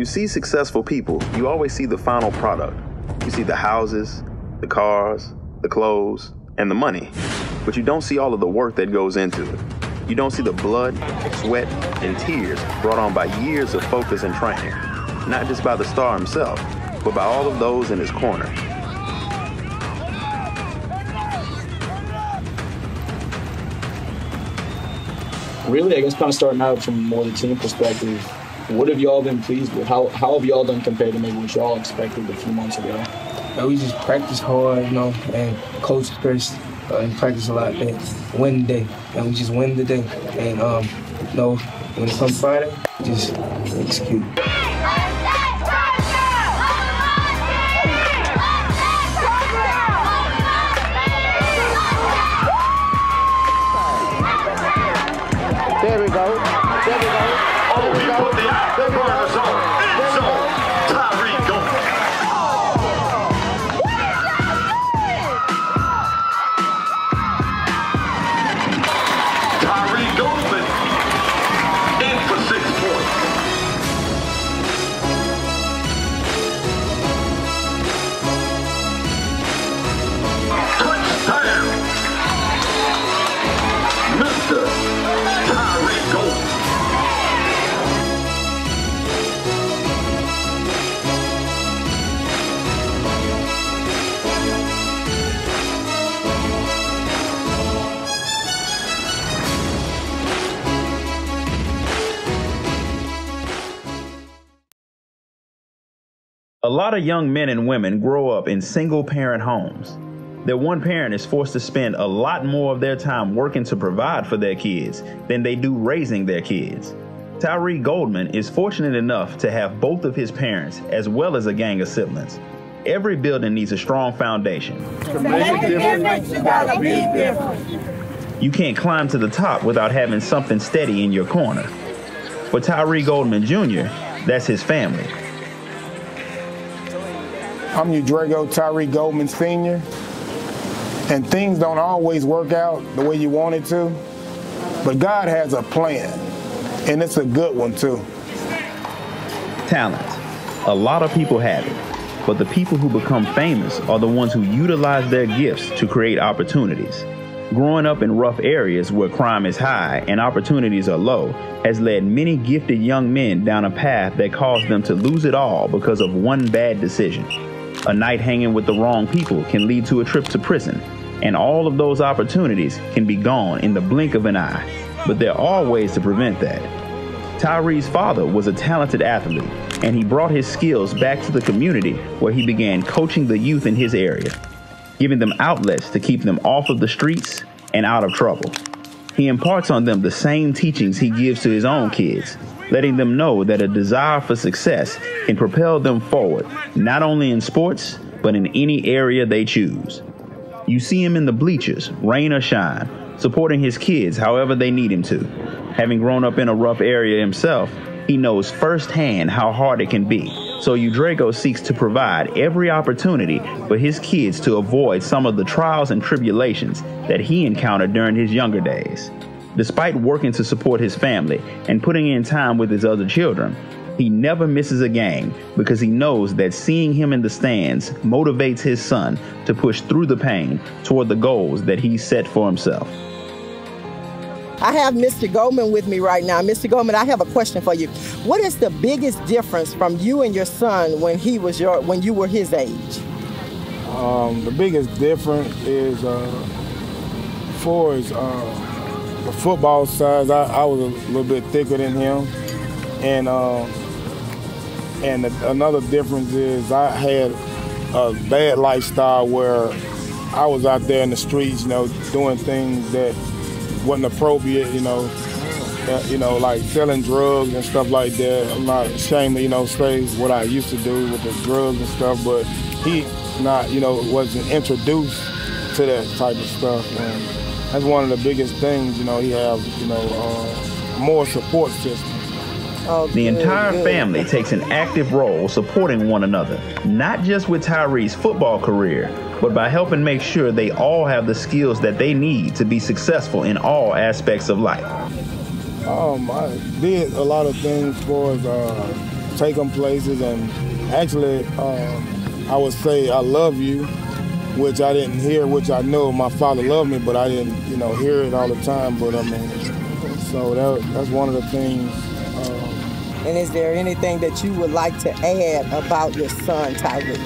you see successful people, you always see the final product. You see the houses, the cars, the clothes, and the money. But you don't see all of the work that goes into it. You don't see the blood, sweat, and tears brought on by years of focus and training. Not just by the star himself, but by all of those in his corner. Really, I guess kind of starting out from more the team perspective, what have y'all been pleased with? How, how have y'all done compared to maybe what y'all expected a few months ago? Uh, we just practice hard, you know, and coach Chris uh, and practice a lot and win the day. And we just win the day. And, um, you know, when it comes Friday, just execute. Go. Oh, lot of young men and women grow up in single parent homes. Their one parent is forced to spend a lot more of their time working to provide for their kids than they do raising their kids. Tyre' Golmond is fortunate enough to have both of his parents as well as a gang of siblings. Every building needs a strong foundation. To make a difference, you gotta be different. You can't climb to the top without having something steady in your corner. For Tyre' Golmond Jr., that's his family. I'm Udrago Tyre' Golmond Sr. And things don't always work out the way you want it to, but God has a plan, and it's a good one too. Talent. A lot of people have it, but the people who become famous are the ones who utilize their gifts to create opportunities. Growing up in rough areas where crime is high and opportunities are low has led many gifted young men down a path that caused them to lose it all because of one bad decision. A night hanging with the wrong people can lead to a trip to prison, and all of those opportunities can be gone in the blink of an eye. But there are ways to prevent that. Tyree's father was a talented athlete, and he brought his skills back to the community where he began coaching the youth in his area, giving them outlets to keep them off of the streets and out of trouble. He imparts on them the same teachings he gives to his own kids, letting them know that a desire for success can propel them forward, not only in sports, but in any area they choose. You see him in the bleachers, rain or shine, supporting his kids however they need him to. Having grown up in a rough area himself, he knows firsthand how hard it can be. So Udrago seeks to provide every opportunity for his kids to avoid some of the trials and tribulations that he encountered during his younger days. Despite working to support his family and putting in time with his other children, he never misses a game because he knows that seeing him in the stands motivates his son to push through the pain toward the goals that he set for himself. I have Mr. Golmond with me right now. Mr. Golmond, I have a question for you. What is the biggest difference from you and your son when he was your when you were his age? Um, the biggest difference is uh, for his uh, the football size. I, I was a little bit thicker than him, and uh, and another difference is I had a bad lifestyle where I was out there in the streets, you know, doing things that wasn't appropriate, you know, uh, you know, like selling drugs and stuff like that. I'm not ashamed to, you know, say what I used to do with the drugs and stuff, but he not, you know, wasn't introduced to that type of stuff. And that's one of the biggest things, you know, he have, you know, uh, more support system. The entire family takes an active role supporting one another, not just with Tyree's football career, but by helping make sure they all have the skills that they need to be successful in all aspects of life. Um, I did a lot of things for uh, take them places, and actually, uh, I would say I love you, which I didn't hear, which I know my father loved me, but I didn't, you know, hear it all the time. But I mean, so that, that's one of the things. Uh, and is there anything that you would like to add about your son, Tyre'?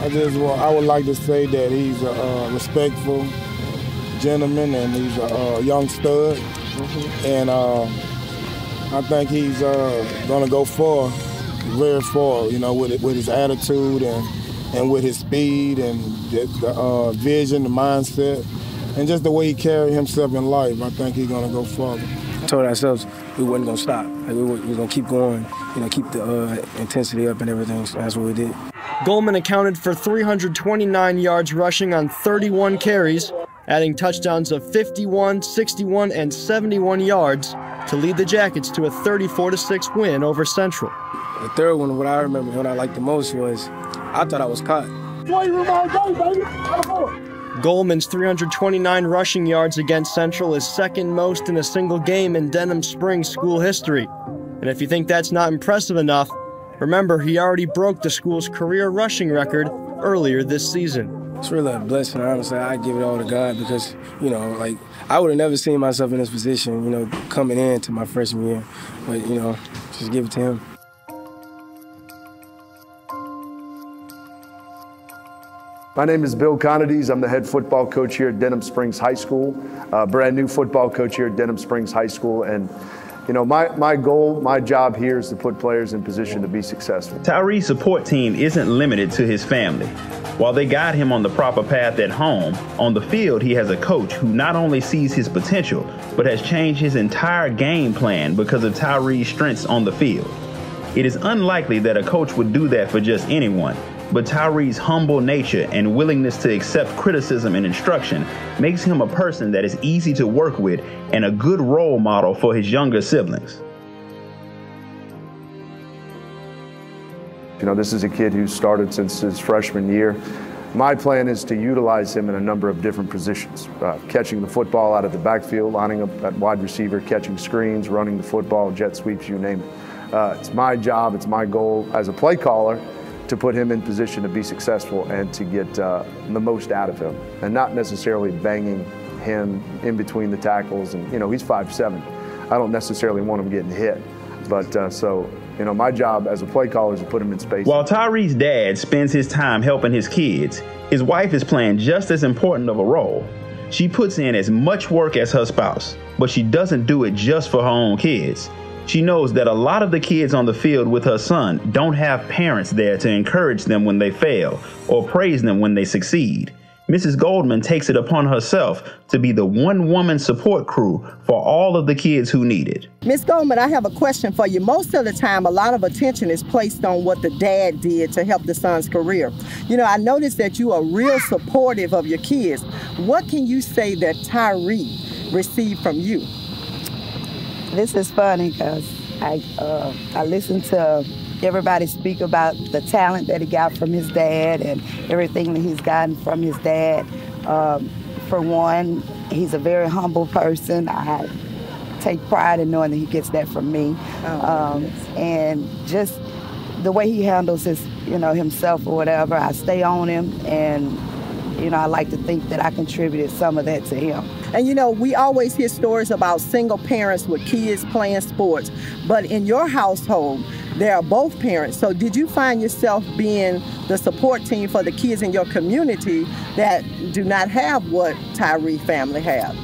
I just, well, I would like to say that he's a uh, respectful gentleman and he's a uh, young stud, mm-hmm. and uh, I think he's uh, gonna go far, very far. You know, with with his attitude and and with his speed and the uh, vision, the mindset, and just the way he carried himself in life. I think he's gonna go far. We told ourselves we wasn't gonna stop. Like we were, we were gonna keep going. You know, keep the uh, intensity up and everything. So that's what we did. Golmond accounted for 329 yards rushing on 31 carries, adding touchdowns of 51, 61, and 71 yards to lead the Jackets to a 34 6 win over Central. The third one, what I remember, what I liked the most was I thought I was caught. Golmond's 329 rushing yards against Central is second most in a single game in Denham Springs school history. And if you think that's not impressive enough, remember he already broke the school's career rushing record earlier this season. It's really a blessing, honestly. I give it all to God because, you know, like I would have never seen myself in this position, you know, coming into my freshman year. But, you know, just give it to him. My name is Bill Conides. I'm the head football coach here at Denham Springs High School, uh, brand new football coach here at Denham Springs High School. And you know, my, my goal, my job here is to put players in position to be successful. Tyree's support team isn't limited to his family. While they guide him on the proper path at home, on the field he has a coach who not only sees his potential, but has changed his entire game plan because of Tyree's strengths on the field. It is unlikely that a coach would do that for just anyone, but Tyree's humble nature and willingness to accept criticism and instruction makes him a person that is easy to work with and a good role model for his younger siblings. You know, this is a kid who started since his freshman year. My plan is to utilize him in a number of different positions. Uh, catching the football out of the backfield, lining up at wide receiver, catching screens, running the football, jet sweeps, you name it. Uh, it's my job, it's my goal as a play caller to put him in position to be successful and to get uh, the most out of him and not necessarily banging him in between the tackles. And, you know, he's 5'7". I don't necessarily want him getting hit. But uh, so, you know, my job as a play caller is to put him in space. While Tyree's dad spends his time helping his kids, his wife is playing just as important of a role. She puts in as much work as her spouse, but she doesn't do it just for her own kids. She knows that a lot of the kids on the field with her son don't have parents there to encourage them when they fail or praise them when they succeed. Mrs. Golmond takes it upon herself to be the one woman support crew for all of the kids who need it. Miss Golmond, I have a question for you. Most of the time, a lot of attention is placed on what the dad did to help the son's career. You know, I noticed that you are real supportive of your kids. What can you say that Tyre' received from you? This is funny because I uh, I listened to everybody speak about the talent that he got from his dad and everything that he's gotten from his dad. Um, for one, he's a very humble person. I take pride in knowing that he gets that from me, oh, um, and just the way he handles his, you know, himself or whatever. I stay on him and you know, I like to think that I contributed some of that to him. And you know, we always hear stories about single parents with kids playing sports, but in your household, there are both parents. So did you find yourself being the support team for the kids in your community that do not have what Tyre' family have?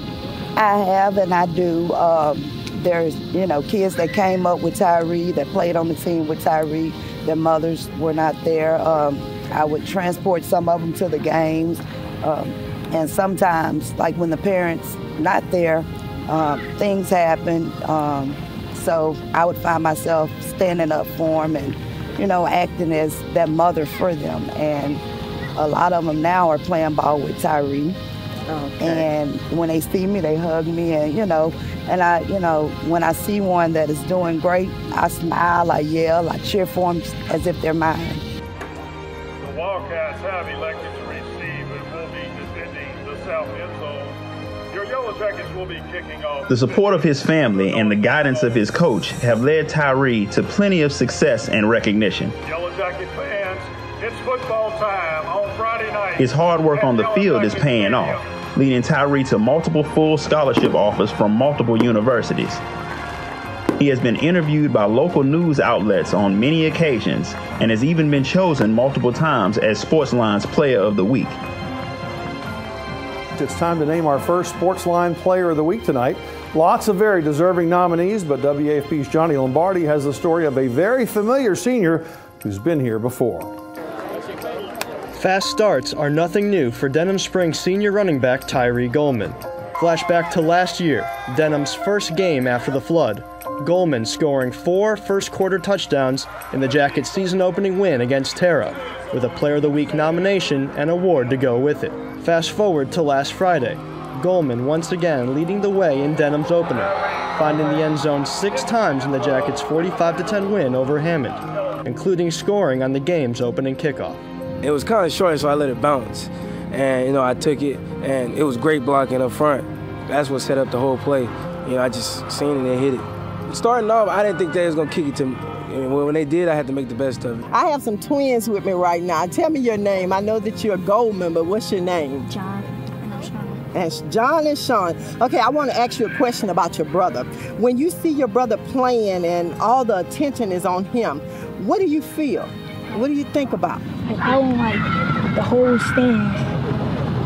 I have and I do. Um, there's, you know, kids that came up with Tyre', that played on the team with Tyre'. Their mothers were not there. Um, I would transport some of them to the games. Um, and sometimes, like when the parents not there, uh, things happen. Um, so I would find myself standing up for them and, you know, acting as that mother for them. And a lot of them now are playing ball with Tyre'. Okay. And when they see me, they hug me, and you know, and I, you know, when I see one that is doing great, I smile, I yell, I cheer for them as if they're mine. Wildcats have elected to receive and will be defending the south end zone Your Yellow Jackets will be kicking off. The support of his family and the guidance of his coach have led Tyre' to plenty of success and recognition. Yellow Jacket fans, it's football time on Friday night. His hard work on the field is paying off, leading Tyre' to multiple full scholarship offers from multiple universities. He has been interviewed by local news outlets on many occasions and has even been chosen multiple times as Sportsline's Player of the Week. It's time to name our first Sportsline Player of the Week tonight. Lots of very deserving nominees, but WAFB's Johnny Lombardi has the story of a very familiar senior who's been here before. Fast starts are nothing new for Denham Springs senior running back Tyre' Golmond. Flashback to last year, Denham's first game after the flood. Golmond scoring four first quarter touchdowns in the Jackets' season opening win against Tara, with a Player of the Week nomination and award to go with it. Fast forward to last Friday. Golmond once again leading the way in Denham's opener, finding the end zone six times in the Jackets' 45 10 win over Hammond, including scoring on the game's opening kickoff. It was kind of short, so I let it bounce. And, you know, I took it, and it was great blocking up front. That's what set up the whole play. You know, I just seen it and hit it starting off, I didn't think they was gonna kick it to me. And when they did, I had to make the best of it. I have some twins with me right now. Tell me your name. I know that you're a gold member. What's your name? John. And Sean. And John and Sean. Okay, I want to ask you a question about your brother. When you see your brother playing and all the attention is on him, what do you feel? What do you think about? Like I want like the whole stands,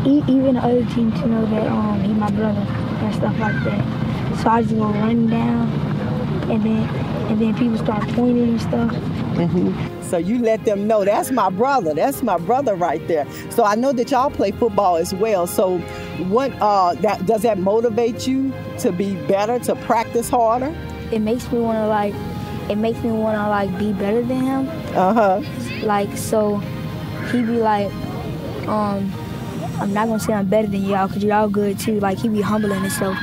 e- even the other team to know that um he my brother and stuff like that. So I just go run down and then and then people start pointing and stuff. Mm-hmm. So you let them know that's my brother. That's my brother right there. So I know that y'all play football as well. So what uh, that does that motivate you to be better, to practice harder? It makes me want to like. It makes me want to like be better than him. Uh huh. Like so, he be like, um, I'm not gonna say I'm better than y'all because y'all good too. Like he be humbling himself.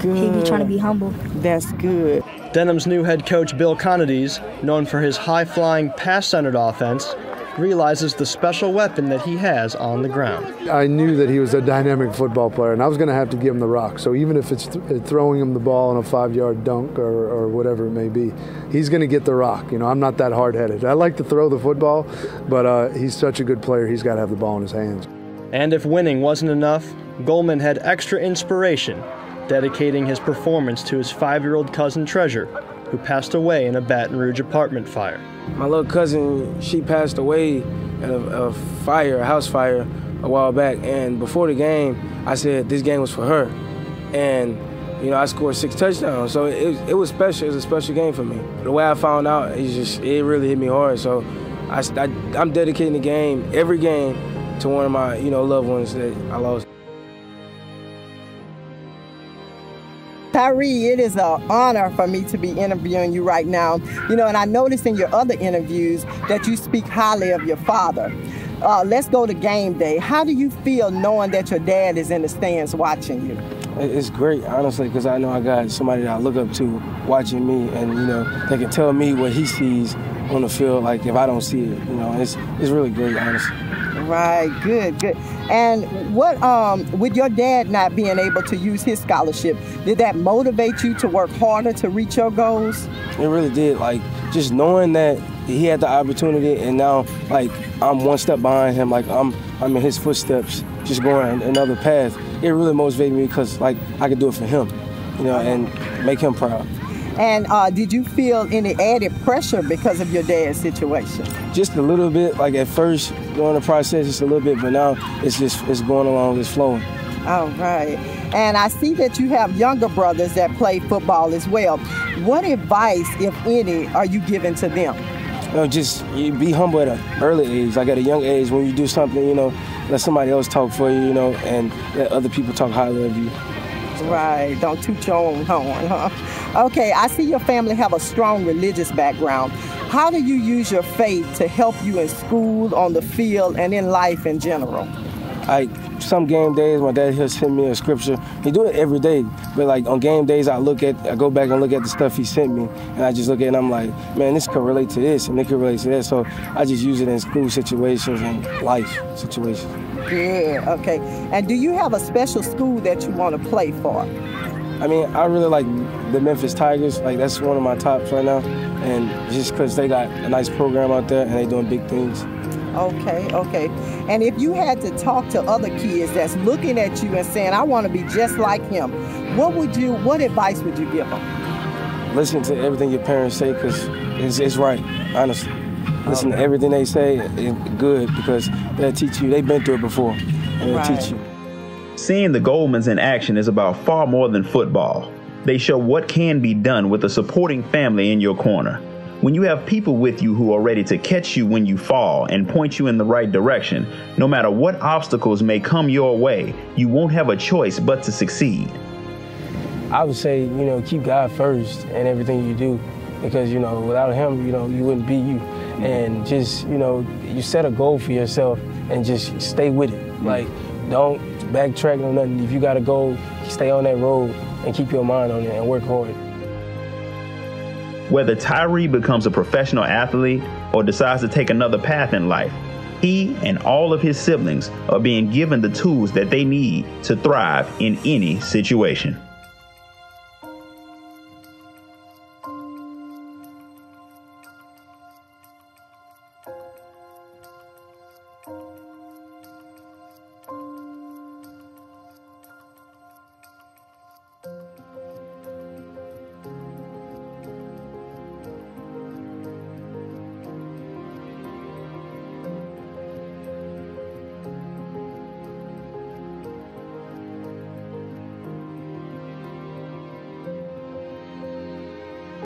Good. He be trying to be humble. That's good. Denham's new head coach Bill Conides, known for his high-flying pass-centered offense, realizes the special weapon that he has on the ground. I knew that he was a dynamic football player, and I was going to have to give him the rock. So even if it's th- throwing him the ball on a five-yard dunk or, or whatever it may be, he's going to get the rock. You know, I'm not that hard-headed. I like to throw the football, but uh, he's such a good player. He's got to have the ball in his hands. And if winning wasn't enough, Golmond had extra inspiration dedicating his performance to his five year old cousin Treasure, who passed away in a Baton Rouge apartment fire. My little cousin, she passed away in a, a fire, a house fire, a while back. And before the game, I said this game was for her. And you know, I scored six touchdowns, so it, it was special. It was a special game for me. The way I found out, it just it really hit me hard. So I, I, I'm dedicating the game, every game, to one of my you know loved ones that I lost. Tyre', it is an honor for me to be interviewing you right now. You know, and I noticed in your other interviews that you speak highly of your father. Uh, let's go to game day. How do you feel knowing that your dad is in the stands watching you? It's great, honestly, because I know I got somebody that I look up to watching me, and you know they can tell me what he sees on the field. Like if I don't see it, you know, it's it's really great, honestly. Right, good, good. And what, um, with your dad not being able to use his scholarship, did that motivate you to work harder to reach your goals? It really did. Like just knowing that he had the opportunity, and now like I'm one step behind him. Like I'm, I'm in his footsteps, just going another path. It really motivated me because like I could do it for him, you know, and make him proud. And uh, did you feel any added pressure because of your dad's situation? Just a little bit. Like at first, during the process, just a little bit, but now it's just it's going along, it's flowing. All right. And I see that you have younger brothers that play football as well. What advice, if any, are you giving to them? You know, just you be humble at an early age. Like at a young age, when you do something, you know, let somebody else talk for you, you know, and let other people talk highly of you. Right. Don't toot your own horn, huh? Okay, I see your family have a strong religious background. How do you use your faith to help you in school, on the field, and in life in general? I some game days, my dad he'll send me a scripture. He do it every day, but like on game days, I look at, I go back and look at the stuff he sent me, and I just look at it and I'm like, man, this could relate to this, and it could relate to that. So I just use it in school situations and life situations. Yeah, okay. And do you have a special school that you want to play for? I mean, I really like the Memphis Tigers. Like that's one of my tops right now, and just because they got a nice program out there and they doing big things. Okay, okay. And if you had to talk to other kids that's looking at you and saying, "I want to be just like him," what would you? What advice would you give them? Listen to everything your parents say because it's, it's right. Honestly, listen to everything they say. It's good because they'll teach you. They've been through it before, and they'll Right. teach you. Seeing the Golmonds in action is about far more than football. They show what can be done with a supporting family in your corner. When you have people with you who are ready to catch you when you fall and point you in the right direction, no matter what obstacles may come your way, you won't have a choice but to succeed. I would say, you know, keep God first in everything you do because, you know, without Him, you know, you wouldn't be you. And just, you know, you set a goal for yourself and just stay with it. Like, don't backtrack on nothing. If you got to go, stay on that road and keep your mind on it and work hard. Whether Tyre' becomes a professional athlete or decides to take another path in life, he and all of his siblings are being given the tools that they need to thrive in any situation.